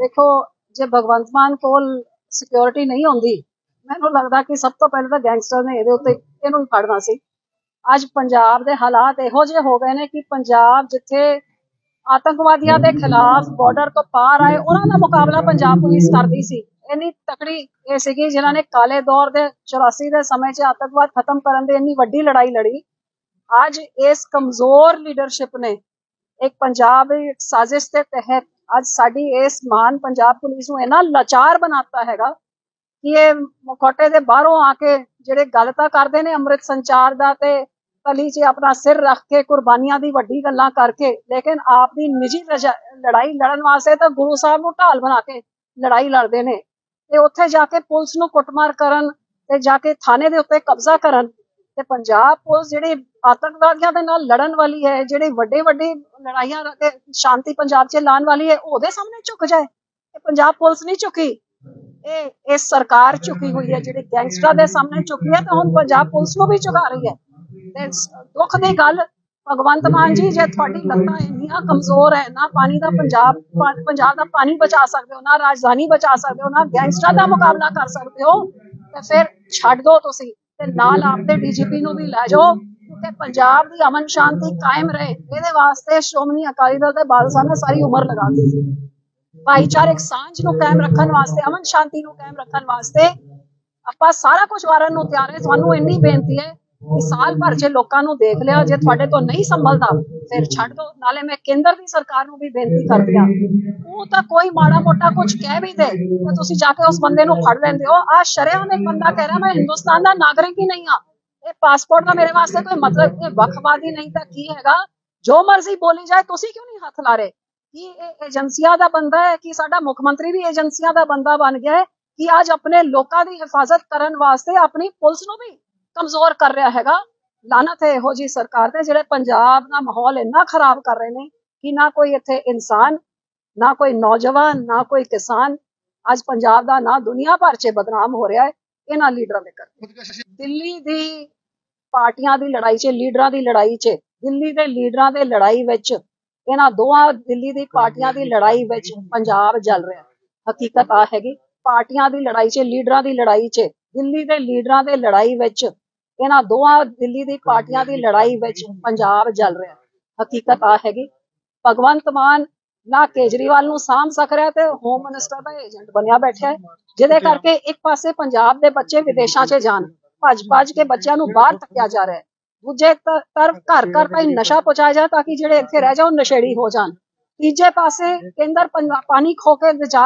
ਦੇਖੋ, ਜੇ ਭਗਵੰਤ ਮਾਨ ਕੋਲ ਸਿਕਿਉਰਿਟੀ ਨਹੀਂ ਹੁੰਦੀ, ਮੈਨੂੰ ਲੱਗਦਾ ਕਿ ਸਭ ਤੋਂ ਪਹਿਲਾਂ ਤਾਂ ਗੈਂਗਸਟਰ ਨੇ ਇਹਦੇ ਉੱਤੇ ਇਹਨੂੰ ਹੀ ਫੜਨਾ ਸੀ। ਅੱਜ ਪੰਜਾਬ ਦੇ ਹਾਲਾਤ ਇਹੋ ਜਿਹੇ ਹੋ ਗਏ ਨੇ ਕਿ ਪੰਜਾਬ ਜਿੱਥੇ ਆਤੰਕਵਾਦੀਆਂ ਦੇ ਖਿਲਾਫ ਬਾਰਡਰ ਤੋਂ ਪਾਰ ਆਏ, ਉਹਨਾਂ ਦਾ ਮੁਕਾਬਲਾ ਪੰਜਾਬ ਪੁਲਿਸ ਕਰਦੀ ਸੀ। ਇੰਨੀ ਤਕੜੀ ਇਹ ਸੀਗੀ, ਜਿਨ੍ਹਾਂ ਨੇ ਕਾਲੇ ਦੌਰ ਦੇ 84 ਦੇ ਸਮੇਂ 'ਚ ਆਤੰਕਵਾਦ ਖਤਮ ਕਰਨ ਦੀ ਇੰਨੀ ਵੱਡੀ ਲੜਾਈ ਲੜੀ। ਅੱਜ ਇਸ ਕਮਜ਼ੋਰ ਲੀਡਰਸ਼ਿਪ ਨੇ ਇੱਕ ਪੰਜਾਬ ਦੀ ਸਾਜ਼ਿਸ਼ ਦੇ ਤਹਿਤ ਅੱਜ ਸਾਡੀ ਇਸ ਮਹਾਨ ਪੰਜਾਬ ਪੁਲਿਸ ਨੂੰ ਇੰਨਾ ਲਾਚਾਰ ਬਣਾਤਾ ਹੈਗਾ ਕਿ ਇਹ ਮਖੌਟੇ ਦੇ ਬਾਹਰੋਂ ਆ ਕੇ ਜਿਹੜੇ ਗੱਲ ਤਾਂ ਕਰਦੇ ਨੇ ਅੰਮ੍ਰਿਤ ਸੰਚਾਰ ਦਾ ਤੇ ਕਲੀ 'ਚ ਆਪਣਾ ਸਿਰ ਰੱਖ ਕੇ ਕੁਰਬਾਨੀਆਂ ਦੀ ਵੱਡੀ ਗੱਲਾਂ ਕਰਕੇ, ਲੇਕਿਨ ਆਪ ਦੀ ਨਿੱਜੀ ਲੜਾਈ ਲੜਨ ਵਾਸਤੇ ਤਾਂ ਗੁਰੂ ਸਾਹਿਬ ਨੂੰ ਢਾਲ ਬਣਾ ਕੇ ਲੜਾਈ ਲੜਦੇ ਨੇ। ਤੇ ਉੱਥੇ ਜਾ ਕੇ ਪੁਲਿਸ ਨੂੰ ਕੁੱਟਮਾਰ ਕਰਨ ਤੇ ਜਾ ਕੇ ਥਾਣੇ ਦੇ ਉੱਤੇ ਕਬਜ਼ਾ ਕਰਨ ਤੇ ਪੰਜਾਬ ਪੁਲਿਸ ਜਿਹੜੀ ਆਤੰਕਵਾਦੀਆਂ ਦੇ ਨਾਲ ਲੜਨ ਵਾਲੀ ਹੈ, ਜਿਹੜੇ ਵੱਡੇ ਵੱਡੇ ਲੜਾਈਆਂ ਤੇ ਸ਼ਾਂਤੀ ਪੰਜਾਬ 'ਚ ਲਾਉਣ ਵਾਲੀ ਹੈ, ਉਹਦੇ ਸਾਹਮਣੇ ਝੁਕ ਜਾਏ। ਇਹ ਪੰਜਾਬ ਪੁਲਿਸ ਨਹੀਂ ਝੁਕੀ। ਇਹ ਇਹ ਸਰਕਾਰ ਝੁਕੀ ਹੋਈ ਹੈ, ਜਿਹੜੀ ਗੈਂਗਸਟਰਾਂ ਦੇ ਸਾਹਮਣੇ ਝੁਕੀ ਹੈ ਤਾਂ ਹੁਣ ਪੰਜਾਬ ਪੁਲਿਸ ਨੂੰ ਵੀ ਝੁਕਾ ਰਹੀ ਹੈ। ਤੇ ਦੁੱਖ ਦੀ ਗੱਲ, ਭਗਵੰਤ ਮਾਨ ਜੀ, ਜੇ ਤੁਹਾਡੀ ਲੱਤਾਂ ਇੰਨੀਆਂ ਕਮਜ਼ੋਰ ਹੈ, ਨਾ ਪਾਣੀ ਦਾ ਪੰਜਾਬ ਪੰਜਾਬ ਦਾ ਪਾਣੀ ਬਚਾ ਸਕਦੇ ਹੋ, ਨਾ ਰਾਜਧਾਨੀ ਬਚਾ ਸਕਦੇ ਹੋ, ਨਾ ਗੈਂਗਸਟਰਾਂ ਦਾ ਮੁਕਾਬਲਾ ਕਰ ਸਕਦੇ ਹੋ, ਤੇ ਫਿਰ ਛੱਡ ਦਿਓ ਤੁਸੀਂ। ਤੇ ਨਾਲ ਆਪਦੇ ਡੀਜੀਪੀ ਨੂੰ ਵੀ ਲੈ ਜਾਓ ਕਿ ਪੰਜਾਬ ਦੀ ਅਮਨ ਸ਼ਾਂਤੀ ਕਾਇਮ ਰਹੇ। ਇਹਦੇ ਵਾਸਤੇ ਸ਼੍ਰੋਮਣੀ ਅਕਾਲੀ ਦਲ ਦੇ ਬਾਦਲ ਸਾਹਿਬ ਨੇ ਸਾਰੀ ਉਮਰ ਲਗਾ ਦਿੱਤੀ। ਭਾਈਚਾਰਕ ਸਾਂਝ ਨੂੰ ਕਾਇਮ ਰੱਖਣ ਵਾਸਤੇ, ਅਮਨ ਸ਼ਾਂਤੀ ਨੂੰ ਕਾਇਮ ਰੱਖਣ ਵਾਸਤੇ ਆਪਾਂ ਸਾਰਾ ਕੁਝ ਵਾਰਨ ਨੂੰ ਤਿਆਰ ਹੈ। ਤੁਹਾਨੂੰ ਇੰਨੀ ਬੇਨਤੀ ਹੈ ਸਾਲ ਭਰ ਜੇ ਲੋਕਾਂ ਨੂੰ ਦੇਖ ਲਿਆ, ਜੇ ਤੁਹਾਡੇ ਤੋਂ ਨਹੀਂ ਸੰਭਲਦਾ, ਫਿਰ ਛੱਡ ਦੋ। ਨਾਲੇ ਮੈਂ ਕੇਂਦਰ ਦੀ ਸਰਕਾਰ ਨੂੰ ਵੀ ਬੇਨਤੀ ਕਰਦੀ ਹਾਂ। ਉਹ ਤਾਂ ਕੋਈ ਮਾੜਾ ਮੋਟਾ ਕੁਝ ਕਹਿ ਵੀ ਦੇ, ਤੇ ਤੁਸੀਂ ਜਾ ਕੇ ਉਸ ਬੰਦੇ ਨੂੰ ਫੜ ਲੈਂਦੇ ਹੋ। ਆ ਸ਼ਰੇਆਮ ਇੱਕ ਬੰਦਾ ਕਹਿ ਰਿਹਾ, ਮੈਂ ਹਿੰਦੁਸਤਾਨ ਦਾ ਨਾਗਰਿਕ ਹੀ ਨਹੀਂ ਆ ਇਹ ਪਾਸਪੋਰਟ ਦਾ ਮੇਰੇ ਵਾਸਤੇ ਕੋਈ ਮਤਲਬ, ਇਹ ਵੱਖਵਾਦੀ ਨਹੀਂ ਤਾਂ ਕੀ ਹੈਗਾ? ਜੋ ਮਰਜ਼ੀ ਬੋਲੀ ਜਾਏ, ਤੁਸੀਂ ਕਿਉਂ ਨਹੀਂ ਹੱਥ ਲਾ ਰਹੇ ਕਿ ਇਹ ਏਜੰਸੀਆਂ ਦਾ ਬੰਦਾ ਹੈ? ਕਿ ਸਾਡਾ ਮੁੱਖ ਮੰਤਰੀ ਵੀ ਏਜੰਸੀਆਂ ਦਾ ਬੰਦਾ ਬਣ ਗਿਆ ਹੈ? ਕਿ ਅੱਜ ਆਪਣੇ ਲੋਕਾਂ ਦੀ ਹਿਫਾਜ਼ਤ ਕਰਨ ਵਾਸਤੇ ਆਪਣੀ ਪੁਲਿਸ ਨੂੰ ਵੀ ਕਮਜ਼ੋਰ ਕਰ ਰਿਹਾ ਹੈਗਾ। ਲਾਨਤ ਹੈ ਇਹੋ ਜੀ ਸਰਕਾਰ ਤੇ ਜਿਹੜੇ ਪੰਜਾਬ ਦਾ ਮਾਹੌਲ ਇੰਨਾ ਖਰਾਬ ਕਰ ਰਹੇ ਨੇ ਕਿ ਨਾ ਕੋਈ ਇੱਥੇ ਇਨਸਾਨ, ਨਾ ਕੋਈ ਨੌਜਵਾਨ, ਨਾ ਕੋਈ ਕਿਸਾਨ, ਅੱਜ ਪੰਜਾਬ ਦਾ ਨਾ ਦੁਨੀਆ ਭਰ 'ਚ ਬਦਨਾਮ ਹੋ ਰਿਹਾ ਹੈ, ਇਹਨਾਂ ਲੀਡਰਾਂ ਦੇ ਕਰਕੇ ਦਿੱਲੀ ਦੀ ਪਾਰਟੀਆਂ ਦੀ ਲੜਾਈ 'ਚ, ਲੀਡਰਾਂ ਦੀ ਲੜਾਈ 'ਚ, ਦਿੱਲੀ ਦੇ ਲੀਡਰਾਂ ਦੇ ਲੜਾਈ ਵਿੱਚ, ਇਹਨਾਂ ਦੋਹਾਂ ਦਿੱਲੀ ਦੀ ਪਾਰਟੀਆਂ ਦੀ ਲੜਾਈ ਵਿੱਚ ਪੰਜਾਬ ਜਲ ਰਿਹਾ ਹਕੀਕਤ ਆ ਹੈਗੀ, ਪਾਰਟੀਆਂ ਦੀ ਲੜਾਈ 'ਚ, ਲੀਡਰਾਂ ਦੀ ਲੜਾਈ 'ਚ, ਦਿੱਲੀ ਦੇ ਲੀਡਰਾਂ ਦੇ ਲੜਾਈ ਵਿੱਚ ਇਹਨਾਂ ਦੋਹਾਂ ਦਿੱਲੀ ਦੀ ਪਾਰਟੀਆਂ ਦੀ ਲੜਾਈ ਵਿੱਚ ਪੰਜਾਬ ਜਲ ਰਿਹਾ। ਹਕੀਕਤ ਆ ਹੈਗੀ ਭਗਵੰਤ ਮਾਨ ਨਾ ਕੇਜਰੀਵਾਲ ਨੂੰ ਸਾਂਭ ਸਕ ਰਿਹਾ ਤੇ ਹੋਮ ਮਿਨਿਸਟਰ ਦਾ ਏਜੰਟ ਬਣਿਆ ਬੈਠਾ ਜਿਹਦੇ ਕਰਕੇ ਇੱਕ ਪਾਸੇ ਪੰਜਾਬ ਦੇ ਬੱਚੇ ਵਿਦੇਸ਼ਾਂ 'ਚ ਜਾਣ ਭੱਜ ਭੱਜ ਕੇ ਬੱਚਿਆਂ ਨੂੰ ਬਾਹਰ ਧੱਕਿਆ ਜਾ ਰਿਹਾ ਹੈ। ਦੂਜੇ ਤਰਫ ਘਰ ਘਰ ਤਾਈਂ ਨਸ਼ਾ ਪਹੁੰਚਾਇਆ ਜਾ ਤਾਂ ਕਿ ਜਿਹੜੇ ਇੱਥੇ ਰਹਿ ਜਾਓ ਨਸ਼ੇੜੀ ਹੋ ਜਾਣ। ਤੀਜੇ ਪਾਸੇ ਕੇਂਦਰ ਪਾਣੀ ਖੋ ਕੇ